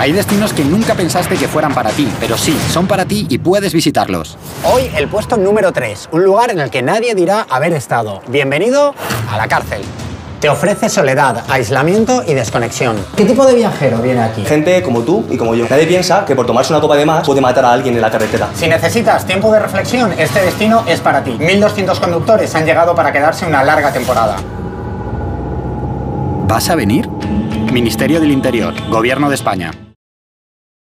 Hay destinos que nunca pensaste que fueran para ti, pero sí, son para ti y puedes visitarlos. Hoy el puesto número 3, un lugar en el que nadie dirá haber estado. Bienvenido a la cárcel. Te ofrece soledad, aislamiento y desconexión. ¿Qué tipo de viajero viene aquí? Gente como tú y como yo. Nadie piensa que por tomarse una copa de más puede matar a alguien en la carretera. Si necesitas tiempo de reflexión, este destino es para ti. 1.200 conductores han llegado para quedarse una larga temporada. ¿Vas a venir? Ministerio del Interior, Gobierno de España.